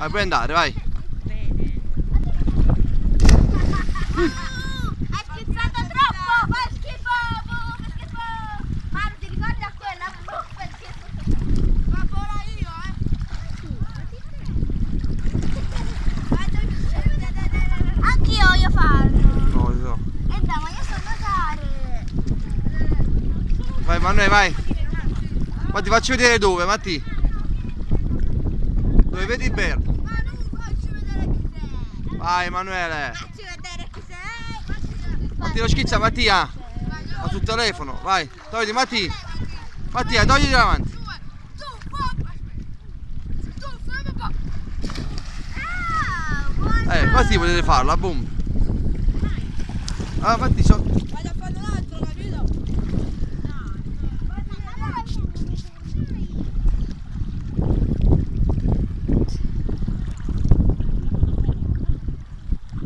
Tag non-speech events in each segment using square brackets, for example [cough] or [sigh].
Vai, puoi andare, vai. Bene. Hai schizzato troppo! Fai schifo! Che schifo! Manu, ti ricordi a quella? Buh, che schifo! Ma ora io, eh! Anch'io voglio farlo! No, no. E dai, ma io so nuotare! Vai, Manuele, vai. Ma ti faccio vedere dove, Matti. Dove vedi il verde? Manu, facci vedere chi sei! Vai, Emanuele. Facci vedere chi sei! Matti lo schizza, Mattia. Ha sul telefono, vai. Togli, Matti. Mattia, togli davanti. Ah! Eh, così potete farla, boom. Ah, Matti, so... Vado a fare un altro, capito?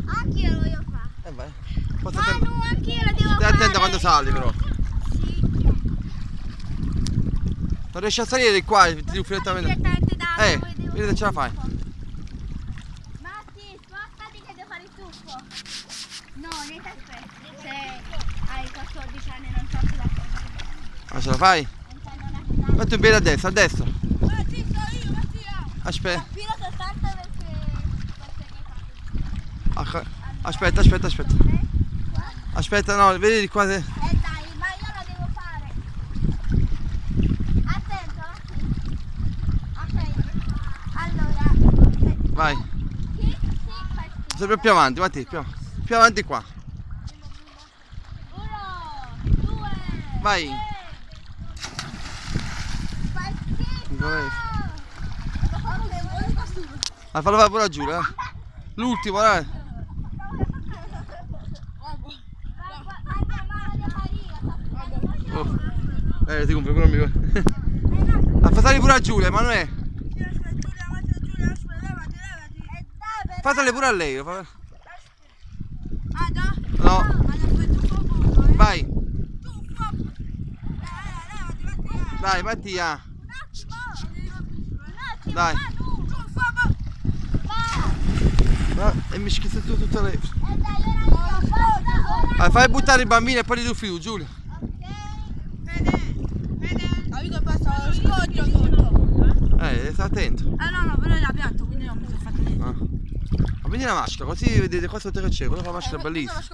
Anch'io lo voglio fare. Eh, vai. Forza te- Manu, anch'io lo devo Stai fare. attento quando sali, però. Non riesci a salire di qua, ti devi direttamente. Eh, vedi se ce la fai. Matti, spostati che devo fare il tuffo. No, ne ti aspetti. Se hai 14 anni non so la Ah, ce la fai? Metti un piede a destra, a destra. Ma io, Mattia! Aspetta, aspetta, aspetta, aspetta. Aspetta, no, vedi di qua se... Eh dai, ma io lo devo fare. Attento, Matti. Ok. Allora, se- Vai. Sì, fai schifo. Sempre più avanti, Matti, più, più avanti qua. Uno, due, Vai. Dov'è? Ah, fallo fare pure Giulia. eh. L'ultimo, dai. Oh. Eh, ti compro quello mio. Ah, [laughs] fatali pure a Giulia, Emanuele. Fatele pure a lei. fa- Ah? No, Ma eh? vai! Eh, dai, Mattia. Un Dai. Ah, e mi schizza tu tutte le... E forza, ora. Ah, fai buttare i bambini e poi li tuffi tu, Giulia. Eh, attento. Eh no, no, però è la piatto, quindi non mi sono fatto niente. Ah. Ma prendi la maschera, così vedete qua sotto che c'è. Quella fa la maschera è bellissima. Eh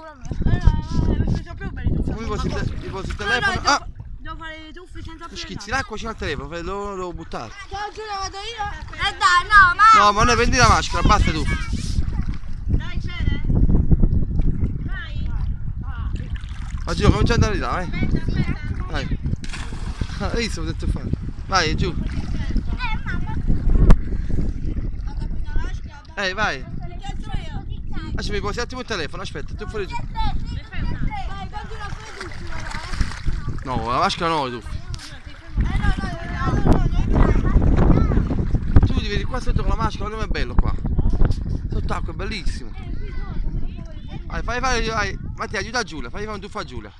no, no, sono più belli tuffi. Come posi il, te- gli posi il No, no, telefono? devo, Ah, devo fare i tuffi senza tu freno. schizzi l'acqua vicino al telefono, lo devo buttare. Ciao Giulia, vado io. E dai, no, ma... No, ma non prendi la maschera, basta tu. Dai, Fede. Vai. Ma giù, comincia ad andare di là, vai. Aspetta, aspetta. Vai. Ah, Hai visto, ho detto fare. Vai, giù. Eh, mamma. Ho capito la maschera. Ehi, vai. Adesso mi posi un attimo il telefono, aspetta, tu fuori giù. Eh. No, la maschera no, tu. Eh. Tu devi venire qua sotto con la maschera, guarda com'è bello qua. Sott'acqua è bellissimo. Vai, fai fare, vai. Mattia, aiuta Giulia, fai fare un tuffo a. Giulia,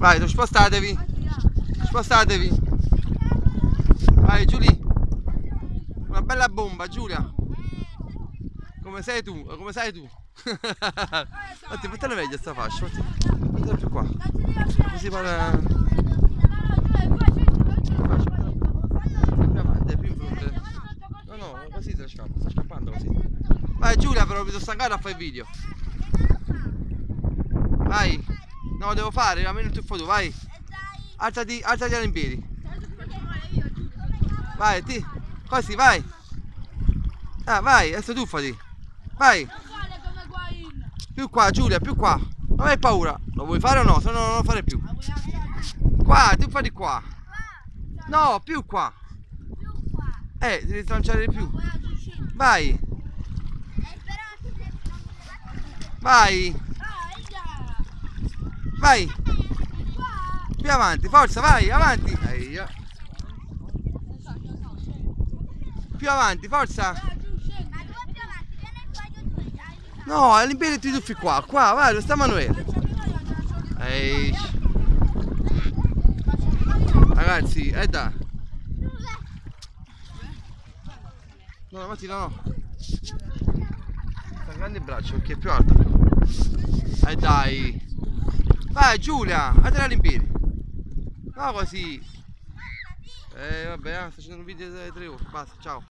Vai, spostatevi. Spostatevi. Vai, Giulia. Una bella bomba, Giulia. Come sei tu? Come sei tu? [laughs] Fatti, portale meglio sta fascia. Fatti, più qua. Così pare... No, no, così se scappa, sta scappando così. Vai Giulia, però mi devo stancare a fare il video. Vai. No, devo fare, almeno il tuffo tu, vai. Alzati, alzati in piedi. Vai, ti. Così, vai. Ah, vai, adesso tuffati. Vai. Più qua, Giulia, più qua. Non hai paura. Lo vuoi fare o no? Se no non lo fare più. Qua, tu fai di qua. No, più qua. Eh, devi lanciare di più. Vai. Vai. Vai. Più avanti, forza, vai, avanti. Più avanti, forza. No, all'impiego ti tuffi qua, qua, vai, dove sta Manuele? Ehi. Ragazzi, eh dai. No, Mattina no. Sta grande il braccio perché è più alta. Eh dai. Vai Giulia, a tirare in piedi. No così. Eh vabbè, eh, sto facendo un video di tre ore. Basta, ciao.